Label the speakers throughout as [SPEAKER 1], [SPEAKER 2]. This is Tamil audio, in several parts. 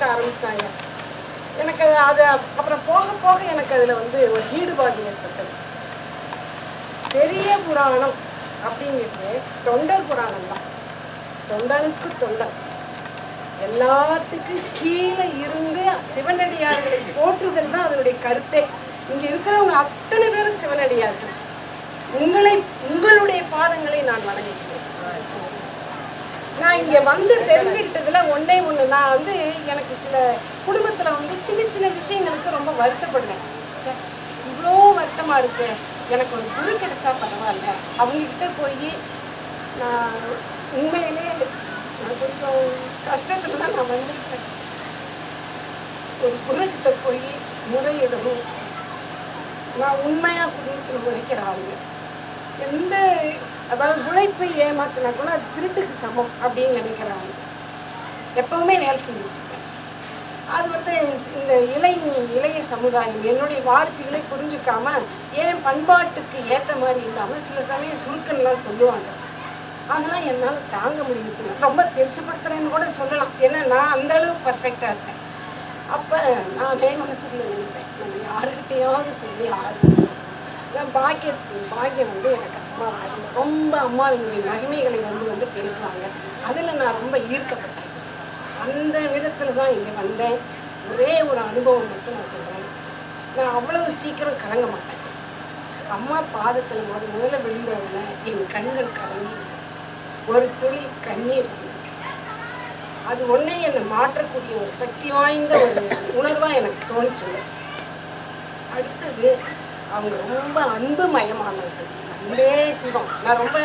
[SPEAKER 1] கற்றுக்க ஆரம்பித்தாங்க எனக்கு அது- அது அப்புறம் போக போக எனக்கு அதில் வந்து ஒரு ஈடுபாடு ஏற்பட்டது. பெரிய புராணம் அப்படிங்கிறது தொண்டர் புராணம் தான். தொண்டனுக்கு தொண்டன் எல்லாத்துக்கும் கீழே இருந்து சிவனடியார்களை போற்றுதல் தான் அதனுடைய கருத்தே. இங்க இருக்கிறவங்க அத்தனை பேரும் சிவனடியார்கள். உங்களை உங்களுடைய பாதங்களை நான் வணங்குகிறேன். நான் இங்கே வந்து தெரிஞ்சுக்கிட்டதுல ஒன்றே ஒன்று நான் வந்து எனக்கு சில குடும்பத்தில் வந்து சின்ன சின்ன விஷயங்களுக்கு ரொம்ப வருத்தப்படுவேன். சார் இவ்வளோ வருத்தமாக இருக்கு. எனக்கு ஒரு துணி கிடைச்சா பரவாயில்ல. அவங்கக்கிட்ட போய் நான் உண்மையிலே நான் கொஞ்சம் கஷ்டத்தில் தான் நான் வந்திருக்கேன். ஒரு குருக்கிட்ட போய் முறையிடணும். நான் உண்மையாக குடும்பத்தில் உழைக்கிற ஆளுங்க எந்த அதாவது உழைப்பை ஏமாத்தினா கூட அது திருட்டுக்கு சமம் அப்படின்னு நினைக்கிறாங்க. எப்பவுமே வேலை செஞ்சுட்டு அது வந்து இந்த இளை இளைய சமுதாயம் என்னுடைய வாரிசுகளை புரிஞ்சுக்காம ஏன் பண்பாட்டுக்கு ஏற்ற மாதிரி இல்லாமல் சில சமயம் சுருக்கன்லாம் சொல்லுவாங்க. அதெல்லாம் என்னால் தாங்க முடியுது ரொம்ப பெருசுப்படுத்துறேன்னு கூட சொல்லலாம். ஏன்னா நான் அந்த அளவு பர்ஃபெக்டாக இருப்பேன் அப்போ நான் அதே மனசுக்குள்ள நினைப்பேன் நம்ம யாருக்கிட்டையாவது சொல்லி ஆரம்பிக்கணும். நான் பாக்கியம் பாக்கியம் வந்து எனக்கு அம்மா ரொம்ப- அம்மாவினுடைய மகிமைகளை வந்து வந்து பேசுவாங்க. அதில் நான் ரொம்ப ஈர்க்கப்பட்டேன். அந்த விதத்தில் தான் இங்கே வந்தேன். ஒரே ஒரு அனுபவம் மட்டும் நான் சொல்கிறேன் நான் அவ்வளவு சீக்கிரம் கலங்க மாட்டேன். அம்மா பாதத்தில் முதல் முதல்ல விழுந்த உடனே என் கண்கள் கலங்கி ஒரு துளி கண்ணீர் அது ஒன்றே என்னை மாற்றக்கூடிய ஒரு சக்தி வாய்ந்த ஒரு உணர்வாக எனக்கு தோணுச்சு. அடுத்தது அவங்க ரொம்ப அன்பு மயமானவர்கள் உள்ளே சிவம் நான் ரொம்ப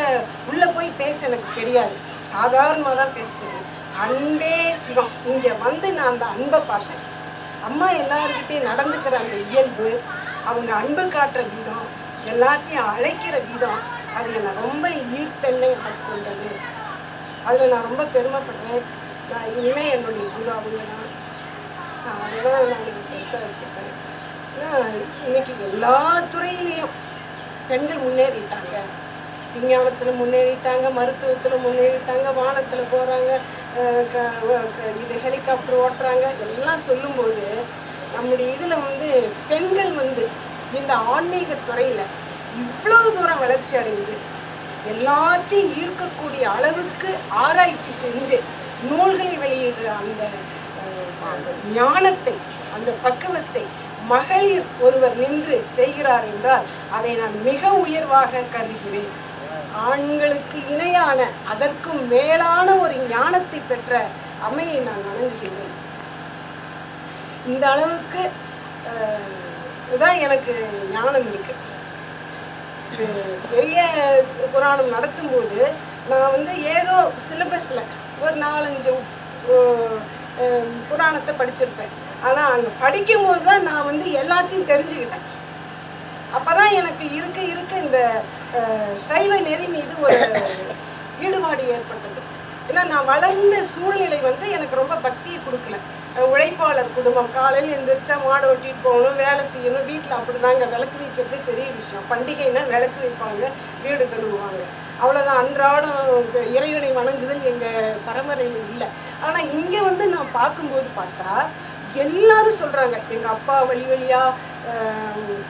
[SPEAKER 1] உள்ளே போய் பேச எனக்கு தெரியாது. சாதாரணமாக தான் பேச தெரியும். அன்பே சிவம். இங்கே வந்து நான் அந்த அன்பை பார்த்தேன். அம்மா எல்லாருக்கிட்டையும் நடந்துக்கிற அந்த இயல்பு அவங்க அன்பு காட்டுற விதம் எல்லாத்தையும் அழைக்கிற விதம் அது என்னை ரொம்ப ஈர்த்தென்னை கொண்டது. அதில் நான் ரொம்ப பெருமைப்படுறேன். நான் இனிமேல் என்னுடைய குரு அவங்க தான் நான் அதெல்லாம் நான் பெருசாக எடுத்துப்பேன் ஆனால் இன்னைக்கு எல்லா துறையிலையும் பெண்கள் முன்னேறிட்டாங்க. விஞ்ஞானத்தில் முன்னேறிட்டாங்க மருத்துவத்தில் முன்னேறிட்டாங்க வானத்தில் போகிறாங்க இது ஹெலிகாப்டர் ஓட்டுறாங்க எல்லாம் சொல்லும்போது நம்முடைய இதில் வந்து பெண்கள் வந்து இந்த ஆன்மீக துறையில் இவ்வளோ தூரம் வளர்ச்சி அடைந்து எல்லாத்தையும் ஈர்க்கக்கூடிய அளவுக்கு ஆராய்ச்சி செஞ்சு நூல்களை வெளியிடுற அந்த அந்த ஞானத்தை அந்த பக்குவத்தை மகளிர் ஒருவர் நின்று செய்கிறார் என்றால் அதை நான் மிக உயர்வாக கருதுகிறேன். ஆண்களுக்கு இணையான அதற்கும் மேலான ஒரு ஞானத்தை பெற்ற அம்மையை நான் வணங்குகிறேன். இந்த அளவுக்கு தான் எனக்கு ஞானம் இருக்கு. பெரிய புராணம் நடத்தும்போது நான் வந்து ஏதோ சிலபஸில் ஒரு நாலஞ்சு புராணத்தை படிச்சிருப்பேன். ஆனால் அங்கே படிக்கும்போது தான் நான் வந்து எல்லாத்தையும் தெரிஞ்சுக்கிட்டேன். அப்போ தான் எனக்கு இருக்க இருக்க இந்த சைவ நெறி மீது ஒரு ஈடுபாடு ஏற்பட்டது. ஏன்னா நான் வளர்ந்த சூழ்நிலை வந்து எனக்கு ரொம்ப பக்தியை கொடுக்கல. உழைப்பாளர் குடும்பம் காலையில் எந்திரிச்சா மாடை ஓட்டிட்டு போகணும் வேலை செய்யணும் வீட்டில் அப்படிதாங்க. விளக்கு வைக்கிறது பெரிய விஷயம். பண்டிகைனா விளக்கு வைப்பாங்க வீடு கழுவுவாங்க. அவ்வளோதான் அன்றாடம் இறைவனை வணங்குதல் எங்கள் பரம்பரையில் இல்லை. ஆனால் இங்கே வந்து நான் பார்க்கும்போது பார்த்தா எல்லாரும் சொல்றாங்க. எங்க அப்பா வழி வழியா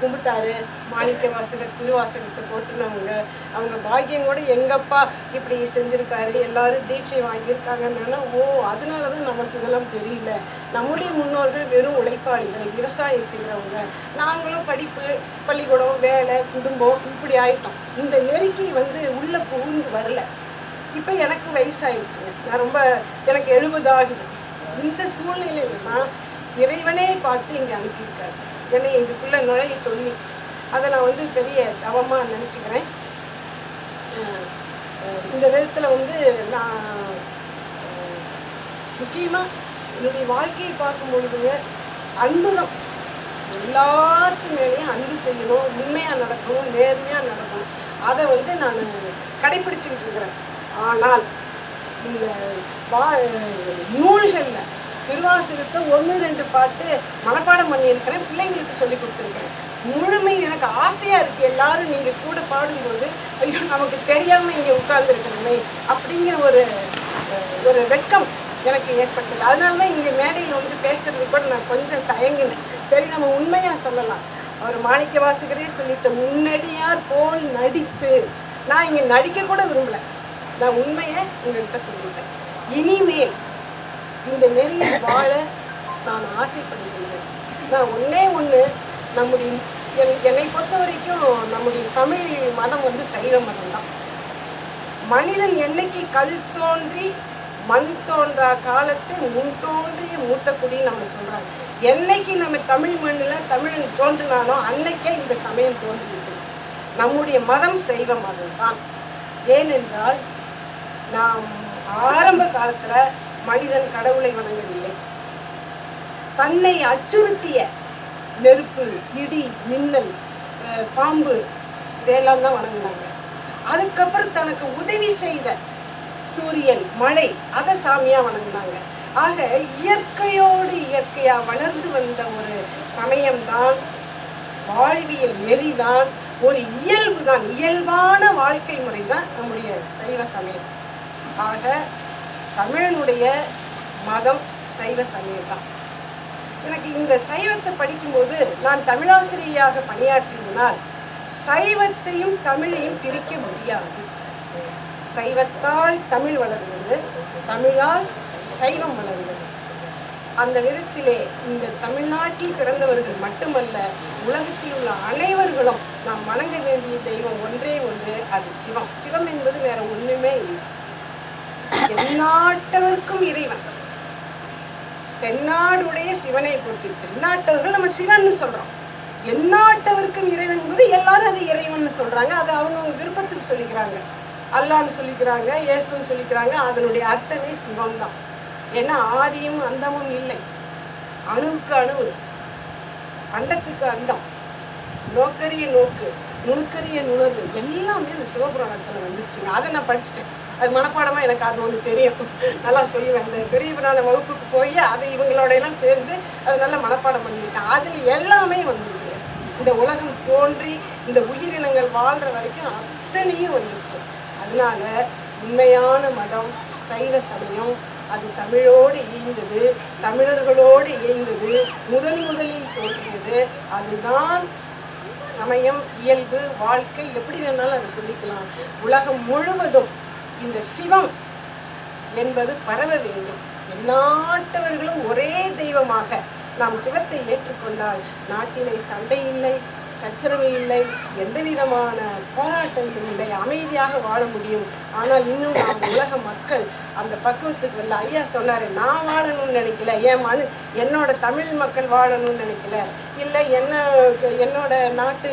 [SPEAKER 1] கும்பிட்டாரு. மாணிக்க வாசகர் திருவாசகத்தை போட்டுனவங்க அவங்க பாக்கியம் கூட அப்பா இப்படி செஞ்சிருக்காரு. எல்லாரும் தீட்சை வாங்கியிருக்காங்கன்னா ஓ அதனால தான் நமக்கு இதெல்லாம் தெரியல. நம்முடைய முன்னோர்கள் வெறும் உழைப்பாளிகள் விவசாயம் செய்கிறவங்க நாங்களும் படிப்பு பள்ளிக்கூடம் வேலை குடும்பம் இப்படி ஆயிட்டோம். இந்த நெருக்கி வந்து உள்ள புகுந்து வரல. இப்போ எனக்கு வயசாயிடுச்சுங்க. நான் ரொம்ப எனக்கு எழுபது ஆகுது. இந்த சூழ்நிலையில தான் இறைவனே பார்த்து இங்கே அனுப்பியிருக்காரு. என்னை இதுக்குள்ள நுழைய சொல்லி அதை நான் வந்து பெரிய தவமாக நினச்சிக்கிறேன். இந்த விதத்தில் வந்து நான் முக்கியமாக என்னுடைய வாழ்க்கையை பார்க்கும் பொழுதுங்க அன்பு தான் மேலேயும் அன்பு செய்யணும் உண்மையாக நடக்கணும் நேர்மையாக நடக்கணும். அதை வந்து நான் கடைப்பிடிச்சிக்கிட்டு இருக்கிறேன். ஆனால் இந்த வா நூல்களில் திருவாசகத்தை ஒன்று ரெண்டு பாட்டு மனப்பாடம் பண்ணியிருக்கிறேன் பிள்ளைங்களுக்கு சொல்லி கொடுத்துருக்கிறேன். முழுமை எனக்கு ஆசையாக இருக்குது எல்லாரும் நீங்கள் கூட பாடும்போது ஐயோ நமக்கு தெரியாமல் இங்கே உட்கார்ந்துருக்கணுமே அப்படிங்கிற ஒரு ஒரு வெட்கம் எனக்கு ஏற்பட்டது. அதனால தான் இங்கே மேடையில் வந்து கூட நான் கொஞ்சம் தயங்கினேன். சரி நம்ம உண்மையாக சொல்லலாம். அவர் மாணிக்க வாசகரே சொல்லிட்ட முன்னடியார் போல் நடித்து. நான் இங்கே நடிக்க கூட விரும்பலை. நான் உண்மையை உங்கள்கிட்ட சொல்லிட்டேன். இனிமேல் இந்த நெறியில் வாழ நான் ஆசைப்படுகிறேன். நான் ஒன்றே ஒன்று நம்முடைய என் என்னை பொறுத்த வரைக்கும் நம்முடைய தமிழ் மதம் வந்து சைவ மதம் தான். மனிதன் என்னைக்கு கல் தோன்றி மண் தோன்றா காலத்தை முன் தோன்றிய மூத்த நம்ம சொல்கிறாங்க என்னைக்கு நம்ம தமிழ் மண்ணில் தமிழன் தோன்றினானோ அன்னைக்கே இந்த சமயம் தோன்றிவிட்டு நம்முடைய மதம் சைவ மதம் தான். ஏனென்றால் நாம் ஆரம்ப காலத்தில் மனிதன் கடவுளை வணங்கவில்லை. தன்னை அச்சுறுத்திய நெருப்பு இடி மின்னல் பாம்பு இதெல்லாம் தான் வணங்கினாங்க. அதுக்கப்புறம் தனக்கு உதவி செய்த சூரியன் மழை அதை சாமியா வணங்கினாங்க. ஆக இயற்கையோடு இயற்கையா வளர்ந்து வந்த ஒரு சமயம்தான் வாழ்வியல் நெறிதான் ஒரு இயல்பு தான் இயல்பான வாழ்க்கை முறை தான் நம்முடைய சைவ சமயம். ஆக தமிழனுடைய மதம் சைவ சமயம் தான் எனக்கு இந்த சைவத்தை படிக்கும்போது நான் தமிழாசிரியையாக பணியாற்றியதனால் சைவத்தையும் தமிழையும் பிரிக்க முடியாது. சைவத்தால் தமிழ் வளர்ந்தது தமிழால் சைவம் வளர்ந்தது அந்த விதத்திலே இந்த தமிழ்நாட்டில் பிறந்தவர்கள் மட்டுமல்ல உலகத்தில் உள்ள அனைவர்களும் நாம் வணங்க வேண்டிய தெய்வம் ஒன்றே ஒன்று அது சிவம். சிவம் என்பது வேற ஒன்றுமே இல்லை. எந்நாட்டவர்க்கும் இறைவன். தென்னாடுடைய சிவனை போட்டி தென்னாட்டவர்கள் நம்ம சிவன் சொல்றோம். எந்நாட்டவருக்கும் இறைவன் போது எல்லாரும் அது இறைவன் சொல்றாங்க. அது அவங்கவுங்க விருப்பத்துக்கு சொல்லிக்கிறாங்க. அல்லான்னு சொல்லிக்கிறாங்க இயேசுன்னு சொல்லிக்கிறாங்க. அதனுடைய அர்த்தமே சிவம் தான் ஏன்னா ஆதியும் அந்தமும் இல்லை. அணுவுக்கு அணு அண்டத்துக்கு அண்டம். நோக்கரிய நோக்கு. நுணுக்கரிய நுணர்வு எல்லாமே அந்த சிவபுராணத்தில் வந்துச்சுங்க. அதை நான் படிச்சுட்டேன். அது மனப்பாடமாக எனக்கு அது ஒன்று தெரியும். நல்லா சொல்லுவேன். அந்த பெரிய புராண வகுப்புக்கு போய் அதை இவங்களோட எல்லாம் சேர்ந்து அது நல்லா மனப்பாடம் பண்ணிக்கிட்டேன். அதில் எல்லாமே வந்துருக்கு இந்த உலகம் தோன்றி இந்த உயிரினங்கள் வாழ்கிற வரைக்கும் அத்தனையும் வந்துச்சு. அதனால உண்மையான மதம் சைவ சமயம் அது தமிழோடு இயைந்தது தமிழர்களோடு இயைந்தது முதல் முதலில் தோன்றியது அதுதான் சமயம் இயல்பு வாழ்க்கை எப்படி வேணாலும் அதை சொல்லிக்கலாம். உலகம் முழுவதும் இந்த சிவம் என்பது பரவ வேண்டும். எல்லாட்டவர்களும் ஒரே தெய்வமாக நாம் சிவத்தை ஏற்றுக்கொண்டால் நாட்டிலே சண்டை இல்லை சச்சரவு இல்லை எந்த விதமான போராட்டங்களும் இல்லை அமைதியாக வாழ முடியும். ஆனால் இன்னும் நாம் உலக மக்கள் அந்த பக்குவத்துக்கு வந்து ஐயா சொன்னார் நான் வாழணும்னு நினைக்கல என் மனு என்னோட தமிழ் மக்கள் வாழணும்னு நினைக்கல இல்லை என்ன என்னோட நாட்டு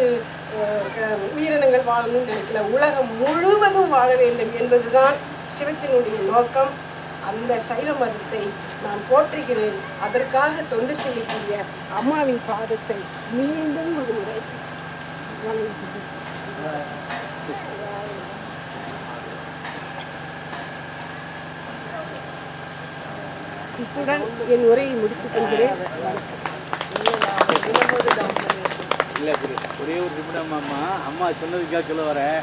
[SPEAKER 1] க- உயிரினங்கள் வாழணும்னு நினைக்கல உலகம் முழுவதும் வாழ வேண்டும் என்பதுதான் சிவத்தினுடைய நோக்கம். அந்த சைவ மதத்தை நான் போற்றுகிறேன். அதற்காக தொண்டு செய்யக்கூடிய அம்மாவின் பாதத்தை மீண்டும் ஒரு முறை இத்துடன் என் உரையை முடித்துக் கொள்கிறேன்.
[SPEAKER 2] இல்லை ஒரே ஒரு நிமிடம் அம்மா. அம்மா சொன்னதுக்காக சொல்ல வரேன்.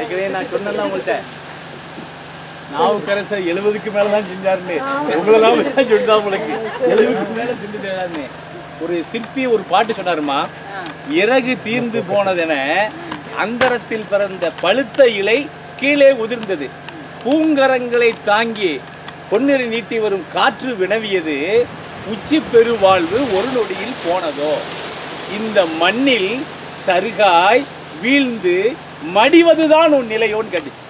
[SPEAKER 2] ஏற்கனவே நான் சொன்னேன்ல உங்கள்கிட்ட நாவுக்கரசர் எழுபதுக்கு மேல தான் செஞ்சாருன்னு. உங்களெல்லாம் சொல்லிட்டா உங்களுக்கு. எழுபதுக்கு மேல செஞ்சுட்டாருன்னு. ஒரு சிற்பி ஒரு பாட்டு சொன்னாருமா? இறகு தீர்ந்து போனதென அந்தரத்தில் பிறந்த பழுத்த இலை கீழே உதிர்ந்தது. பூங்கரங்களை தாங்கி பொன்னிறு நீட்டி வரும் காற்று வினவியது. உச்சி பெருவாழ்வு ஒரு நொடியில் போனதோ? இந்த மண்ணில் சருகாய் வீழ்ந்து மடிவதுதான் உன் நிலையோன்னு கேட்டுச்சு.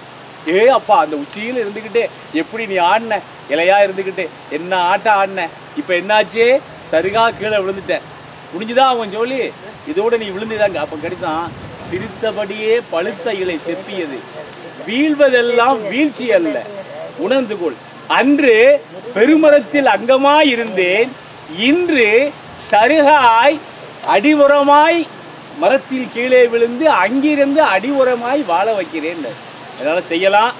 [SPEAKER 2] ஏ அப்பா அந்த உச்சியில் இருந்துக்கிட்டே எப்படி நீ ஆடின? இலையா இருந்துக்கிட்டு என்ன ஆட்டம் ஆடின? இப்போ என்னாச்சு? சருகா கீழே விழுந்துட்டேன் முடிஞ்சுதா அவன் சொல்லி இதோட நீ விழுந்துதாங்க. அப்போ கிடைத்தான் சிரித்தபடியே பழுத்த இலை செப்பியது. வீழ்வதெல்லாம் வீழ்ச்சி அல்ல. உணர்ந்து கொள். அன்று பெருமரத்தில் அங்கமாய் இருந்தேன். இன்று சருகாய் அடிவுரமாய் மரத்தில் கீழே விழுந்து அங்கிருந்து அடிவுரமாய் வாழ வைக்கிறேன். அதனால் செய்யலாம்.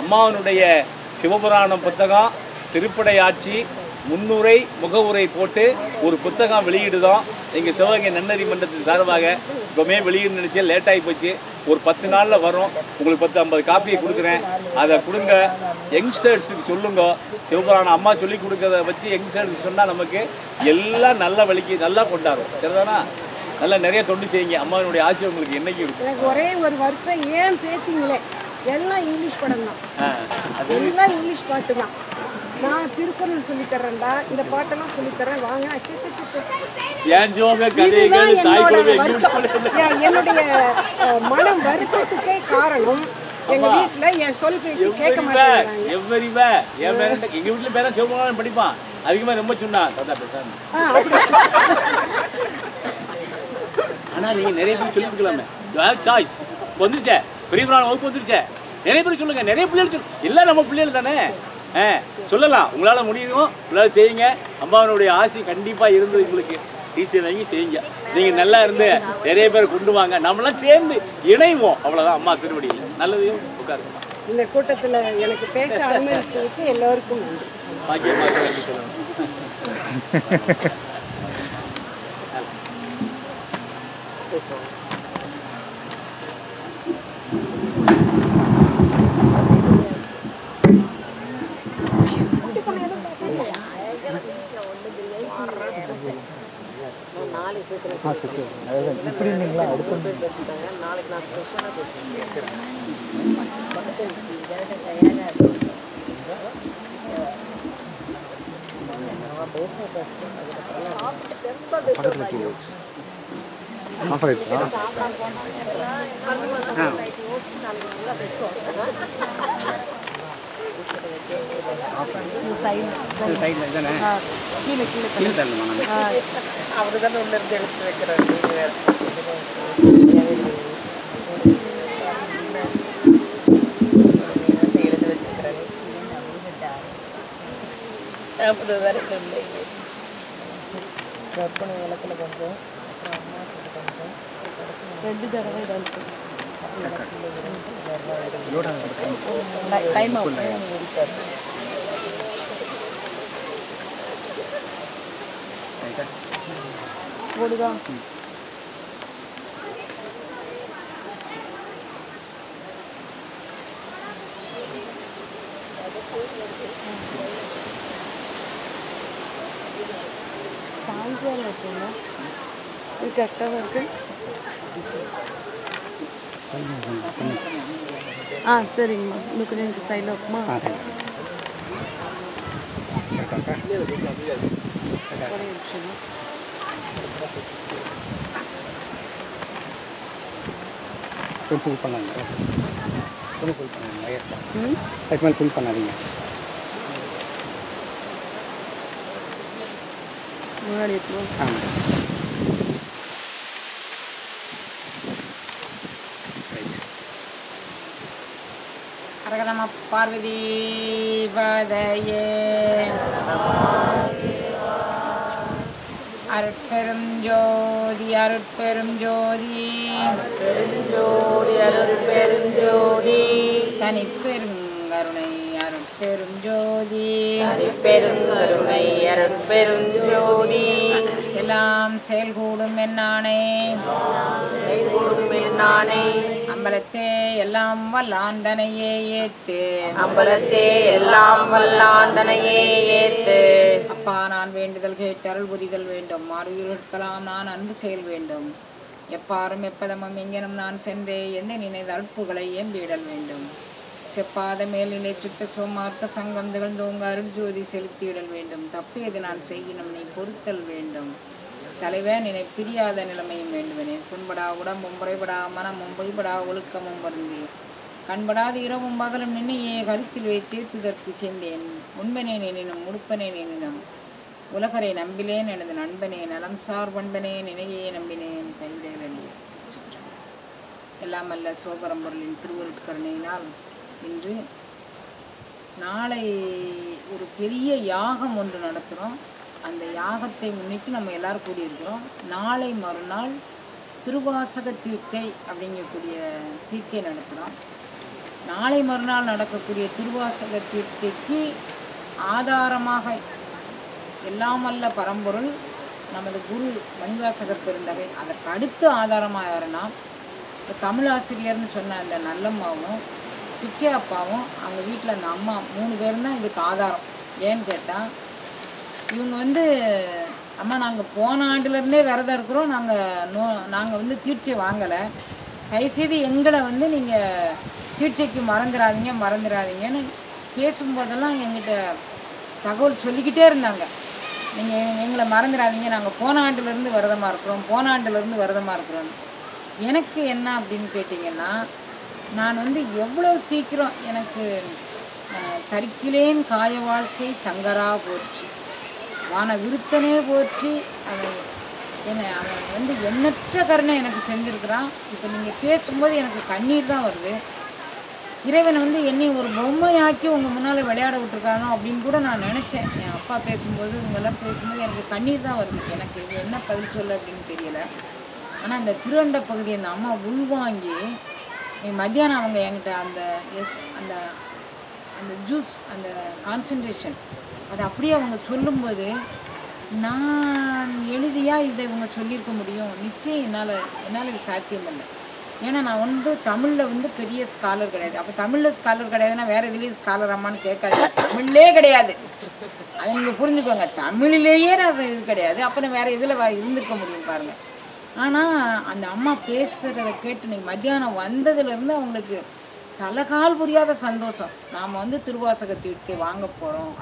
[SPEAKER 2] அம்மாவனுடைய சிவபுராணம் புத்தகம் திருப்படை ஆட்சி முன்னுரை முகவுரை போட்டு ஒரு புத்தகம் வெளியிடுதோம். எங்கள் சிவகங்கை நன்னறி மன்றத்தின் சார்பாக இப்போமே வெளியிட நினச்சி லேட்டாகி போச்சு. ஒரு பத்து நாளில் வரும். உங்களுக்கு பத்து ஐம்பது காப்பியை கொடுக்குறேன். அதை கொடுங்க. யங்ஸ்டர்ஸுக்கு சொல்லுங்க. சிவபுராணம் அம்மா சொல்லி கொடுக்கறத வச்சு யங்ஸ்டர்ஸுக்கு சொன்னால் நமக்கு எல்லாம் நல்ல வழிக்கு நல்லா கொண்டாடும். சரிதானா? நல்லா நிறைய தொண்டு செய்யுங்க. அம்மாவினுடைய ஆசை உங்களுக்கு என்னைக்கு இருக்கும்.
[SPEAKER 1] ஒரே ஒரு வருத்தம். ஏன் பேத்திங்களே? எல்லாம் இங்கிலீஷ் படம் தான். எல்லாம் இங்கிலீஷ் பாட்டு தான் நான் திருக்குறள் சொல்லித் தர்றேன்டா இந்த பாட்டெல்லாம் சொல்லித் தர்றேன் வாங்க என்னுடைய அஹ், மன வருத்தத்துக்கே காரணம். எங்க வீட்டுல என் சொல் பேச்சு கேட்க மாட்டேங்கிறாங்க.
[SPEAKER 2] எவ்வரிவ என் பேரன் எங்க வீட்டுல பேரன் சிவபெருமான் படிப்பான். அதிகமா ரொம்ப சொன்னான் தாத்தா பேசாம. ஆனா நீங்க நிறைய பேர் சொல்லி கொடுக்கலாமே. சாய்ஸ் வந்துருச்சே. பெரிய புராணம் வகுப்பு வந்துருச்சே. நிறைய பேர் சொல்லுங்க நிறைய பிள்ளைகள் சொல்லு எல்லாம் நம்ம பிள்ளைகள் தானே? ஆ சொல்லலாம். உங்களால முடியுமோ உங்களால செய்யுங்க. அம்மாவனுடைய ஆசை கண்டிப்பா இருந்தது உங்களுக்கு. டீச்சர் வாங்கி செய்யுங்க. நீங்க நல்லா இருந்து நிறைய பேர் கொண்டு வாங்க. நம்மளாம் சேர்ந்து இணைவோம். அவ்வளவுதான். அம்மா திருவடியில் நல்லது. உட்காருங்க.
[SPEAKER 1] இந்த கூட்டத்துல எனக்கு பேச அனுமதித்ததுக்கு எல்லோருக்கும் நன்றி
[SPEAKER 2] பாக்கியமாக நன்றி சொல்லணும்
[SPEAKER 3] ஆஃப் ஆயிடுச்சா? சைடில் தானே
[SPEAKER 1] கீழே கீழே
[SPEAKER 3] கீழே தரணுமா நம்ம?
[SPEAKER 1] அவர் தானே உள்ள இருந்து எடுத்து வைக்கிறாரு. ரெண்டு தடவை ಲೋಡ್ ಆಗಬೇಕು ಟೈಮ್ ಓಡಿದ സായിക്കാനായിട്ടില്ല ഈ കട്ടവർക്ക് ஆ சரிங்கம்மா. இன்னும் கொஞ்சம் எனக்கு சைடில் இருக்குமா? ஒரே நிமிஷம்.
[SPEAKER 3] கொஞ்சம் புல் பண்ணாங்க கொஞ்சம் புல் பண்ணாங்க அதுக்கு மேலே புல் பண்ணாதீங்க.
[SPEAKER 1] முன்னாடி எடுத்துருவோம்.
[SPEAKER 3] ஆ
[SPEAKER 4] அரகரம பார்வதி பதையே அருட்பெரும் ஜோதி அருட்பெரும் ஜோதி. ஜோதி அருட்பெரும் ஜோதி தனிப்பெருங்கருணை அருட்பெரும் ஜோதி.
[SPEAKER 5] பெருங்கருணை அருட்பெரும் ஜோதி
[SPEAKER 4] எல்லாம் செயல்கூடும் என்னானே
[SPEAKER 5] செயல்கூடும் என்னானே
[SPEAKER 4] அம்பலத்தே எல்லாம் வல்லாந்தனையே ஏத்து.
[SPEAKER 5] அம்பலத்தே எல்லாம் வல்லாந்தனையே ஏத்து.
[SPEAKER 4] அப்பா நான் வேண்டுதல் கேட்டு அருள் புரிதல் வேண்டும். மாறுயிருக்கலாம் நான் அன்பு செயல் வேண்டும். எப்பாரும் எப்பதமும் எங்கெனும் நான் சென்றே எந்த நினைத அற்புகளை எம்பிடல் வேண்டும். செப்பாத மேல்நிலை சுத்த சோமார்க்க சங்கம் திகழ்ந்தோங்க அருள் ஜோதி செலுத்தியிடல் வேண்டும். தப்பியது நான் செய்யினும் நீ பொறுத்தல் வேண்டும். தலைவன் நினை பிரியாத நிலைமையும் வேண்டுவனே புண்படா உடம்பும் முறைபடா மனமும் பொய்படா ஒழுக்கமும் வருந்தே கண்படாத இரவும் பகலும் நின்னையே கருத்தில் வைத்தேத்துதற்கு சேர்ந்தேன். உண்மனேன் எனினும் முடுப்பனே எனினும் உலகரை நம்பிலேன் எனது நண்பனே நலம் சார் பண்பனே நினையே நம்பினேன் கைவிடவில்லை எல்லாம் அல்ல சிவபரம்பொருளின் திருவருட்கருணையினால். இன்று நாளை ஒரு பெரிய யாகம் ஒன்று நடத்துகிறோம் அந்த யாகத்தை முன்னிட்டு நம்ம எல்லாரும் கூடியிருக்கிறோம். நாளை மறுநாள் திருவாசக தீர்க்கை அப்படிங்கக்கூடிய தீர்க்கை நடத்துகிறோம். நாளை மறுநாள் நடக்கக்கூடிய திருவாசக தீர்க்கைக்கு ஆதாரமாக எல்லாமல்ல பரம்பொருள் நமது குரு மணிவாசகர் பெருந்தகை அதற்கு அடுத்து ஆதாரமாக யாருன்னா இப்போ தமிழ் ஆசிரியர்னு சொன்ன அந்த நல்லம்மாவும் பிச்சை அப்பாவும் அவங்க வீட்டில் அந்த அம்மா மூணு பேரும் தான் இதுக்கு ஆதாரம். ஏன்னு கேட்டால் இவங்க வந்து அம்மா நாங்கள் போன ஆண்டுலேருந்தே விரதம் இருக்கிறோம். நாங்கள் நோ நாங்கள் வந்து தீட்சை வாங்கலை. தயவுசெய்து எங்களை வந்து நீங்கள் தீட்சைக்கு மறந்துடாதீங்க மறந்துடாதீங்கன்னு பேசும்போதெல்லாம் எங்கிட்ட தகவல் சொல்லிக்கிட்டே இருந்தாங்க. நீங்கள் எங்களை மறந்துடாதீங்க நாங்கள் போன ஆண்டுலேருந்து விரதமாக இருக்கிறோம். போன ஆண்டுலேருந்து விரதமாக இருக்கிறோம் எனக்கு என்ன அப்படின்னு கேட்டிங்கன்னா நான் வந்து எவ்வளோ சீக்கிரம் எனக்கு தரிக்கிலேன் காய வாழ்க்கை சங்கரா போச்சு. வான விருத்தனே போற்றி அவன் என்னை அவன் வந்து எண்ணற்ற கருணை எனக்கு செஞ்சுருக்கிறான். இப்போ நீங்கள் பேசும்போது எனக்கு கண்ணீர் தான் வருது. இறைவன் வந்து என்னை ஒரு பொம்மையாக்கி உங்கள் முன்னால் விளையாட விட்டுருக்கானோ அப்படின்னு கூட நான் நினச்சேன். என் அப்பா பேசும்போது இவங்கெல்லாம் பேசும்போது எனக்கு கண்ணீர் தான் வருது. எனக்கு இது என்ன பதில் சொல்ல அப்படின்னு தெரியல. ஆனால் அந்த திருவண்ட பகுதி அந்த அம்மா உள்வாங்கி மத்தியானம் அவங்க என்கிட்ட அந்த எஸ் அந்த அந்த ஜூஸ் அந்த கான்சன்ட்ரேஷன் அதை அப்படியே அவங்க சொல்லும்போது நான் எழுதியா இதை இவங்க சொல்லியிருக்க முடியும்? நிச்சயம் என்னால் என்னால் இது சாத்தியம் இல்லை ஏன்னா நான் வந்து தமிழில் வந்து பெரிய ஸ்காலர் கிடையாது. அப்போ தமிழில் ஸ்காலர் கிடையாதுன்னா வேறு எதுலேயும் ஸ்காலர் அம்மான்னு கேட்காது. தமிழ்லே கிடையாது. அதை நீங்கள் புரிஞ்சுக்கோங்க. தமிழிலேயே நான் இது கிடையாது. அப்போ நான் வேறு இதில் இருந்திருக்க முடியும் பாருங்கள் ஆனால் அந்த அம்மா பேசுகிறத கேட்டு நீங்கள் மத்தியானம் வந்ததுலேருந்து அவங்களுக்கு தலைகால் புரியாத சந்தோஷம். நாம் வந்து திருவாசகத்திற்கு வாங்க போகிறோம்